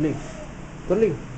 ली कर